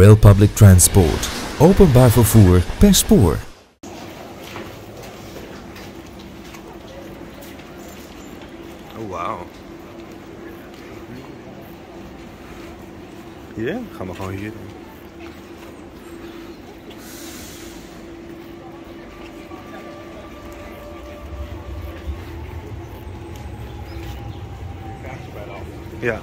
Rail Public Transport. Openbaar vervoer per spoor. Oh, wauw. Ja, gaan we gewoon hier doen. Ja.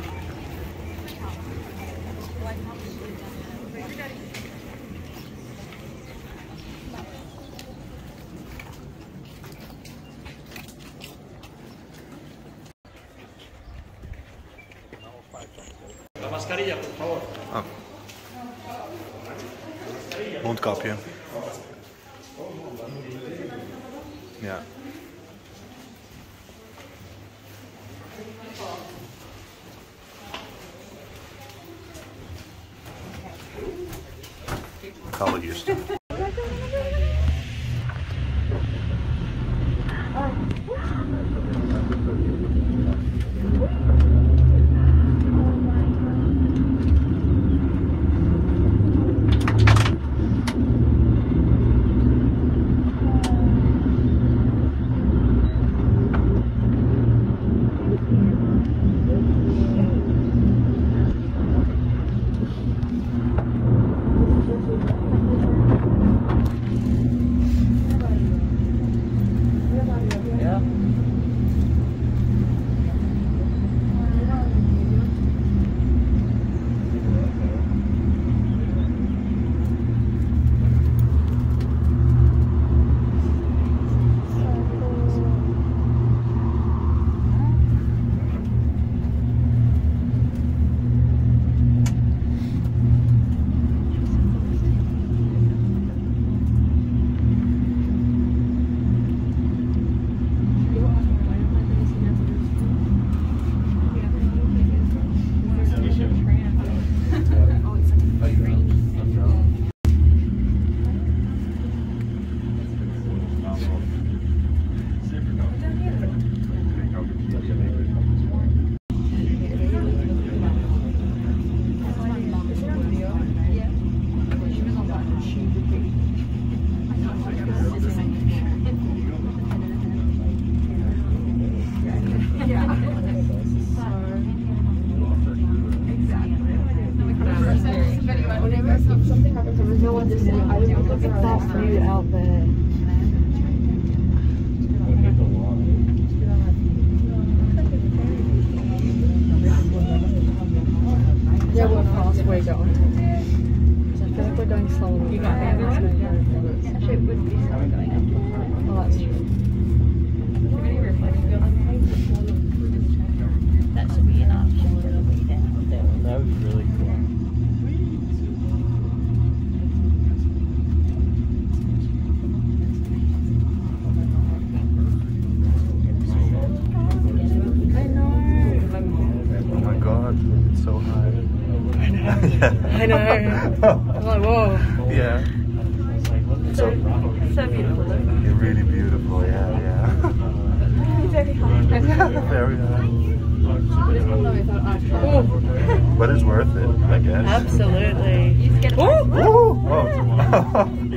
Ik ga wel hier staan. something happens, there was no one to say, It's that food out there. Yeah, we're fast way down. I feel like we're going slowly. You got Actually, it would be slower going up. Oh, that's true. That should be an option a little way down there. That would be really cool. I know. Oh my god, it's so high. I know. I know. I'm like, whoa. Yeah. So, So beautiful. you're really beautiful, yeah, yeah. Very high. Very high. Oh, But it's worth it, I guess. absolutely. Oh, Woo!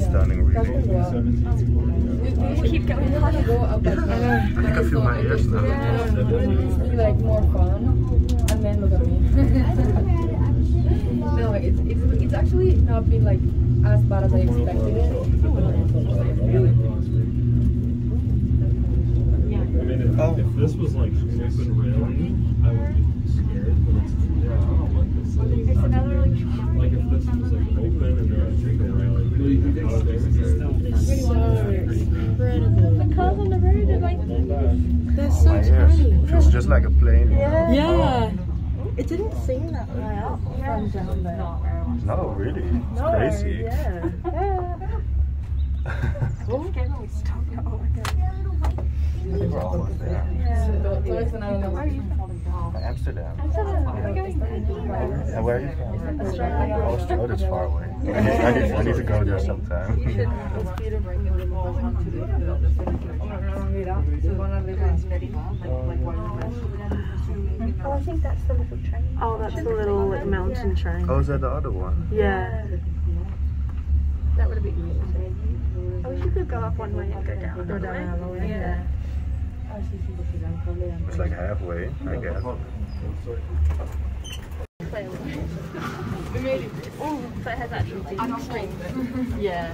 stunning, really. Keep going higher. I think I feel my ears now. like more fun, and then look at me. no, it's, it's it's actually not been like as bad as I expected it. I mean, if, Oh. if this was like open railing, I would be scared, but it's, yeah, I don't know, like this. There's like a plane. Yeah. It didn't seem that way up from down there. No, really. It's No, crazy. Yeah. I think we're all almost there. Where are you from? Amsterdam. We're Yeah, where are you from? Australia. Oh, Australia's far away. I need, I need, I need to go there sometime. You should. It's beautiful. Oh, I think that's the little train. Oh, that's the little like mountain train. Oh, is that the other one? Yeah. That would have been cool. I wish you could go up one way and go down. Go down another way. Yeah. It's like halfway, I guess. Oh, so it has actual I'm Yeah.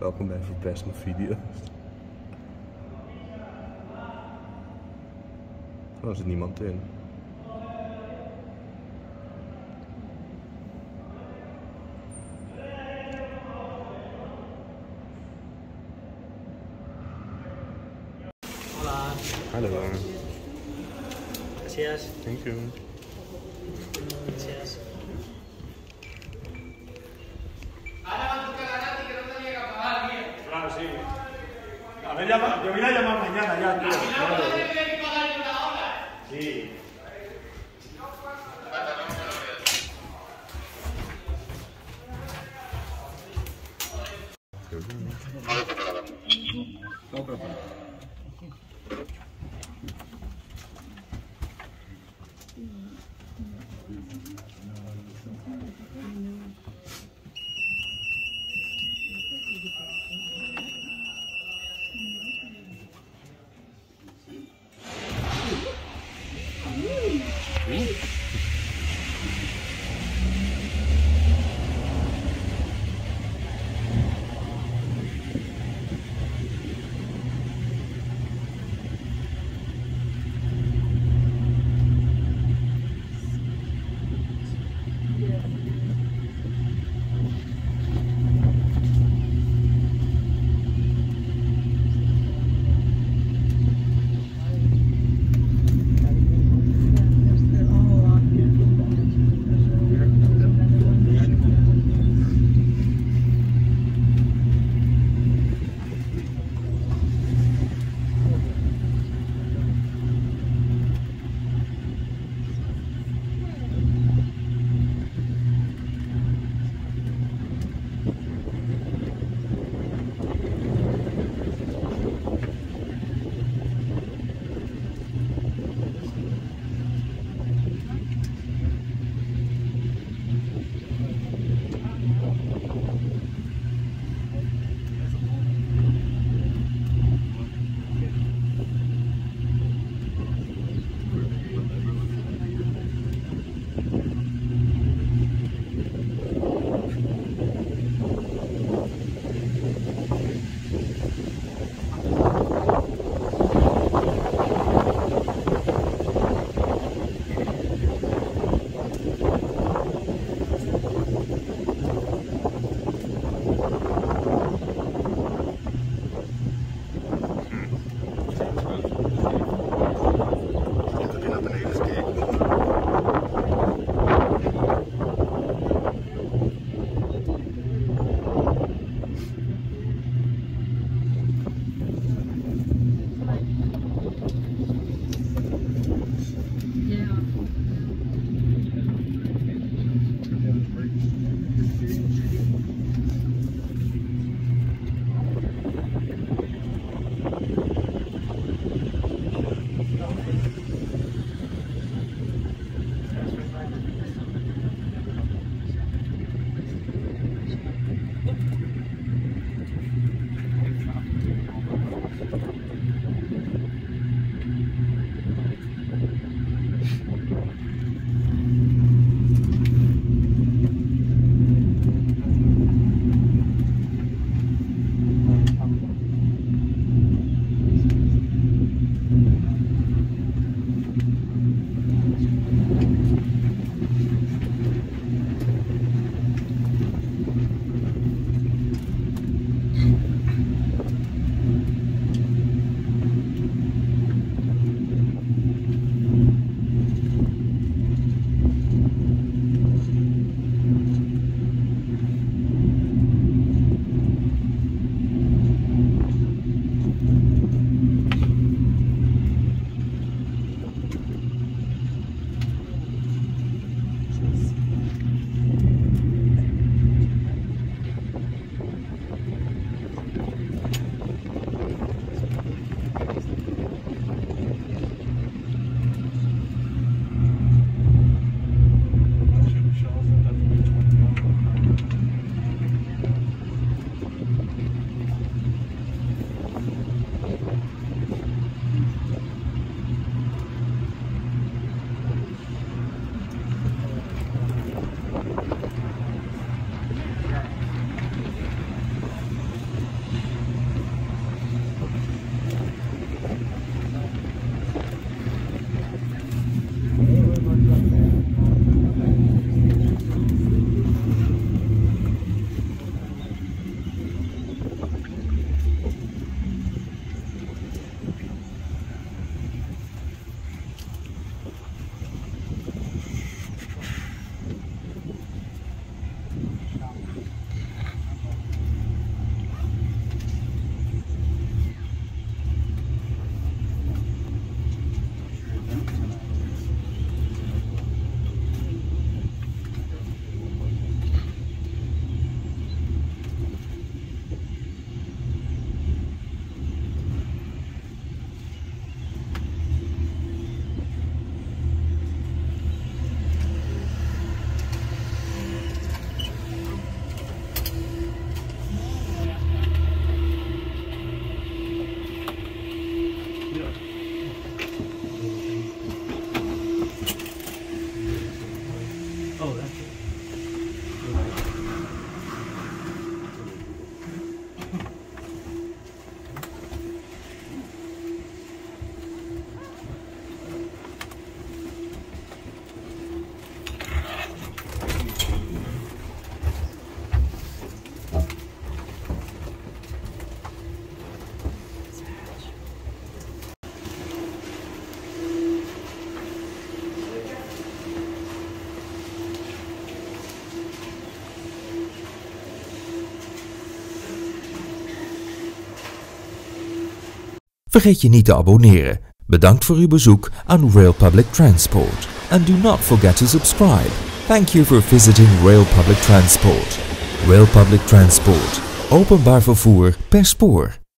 Welkom bij verpeste video's. Oh, er zit niemand in. Hola. Hallo. Gracias. Thank you. A ver, llama, yo voy a llamar mañana ya. Sí. Oh, that's Vergeet je niet te abonneren. Bedankt voor uw bezoek aan Rail Public Transport. And do not forget to subscribe. Thank you for visiting Rail Public Transport. Rail Public Transport. Openbaar vervoer per spoor.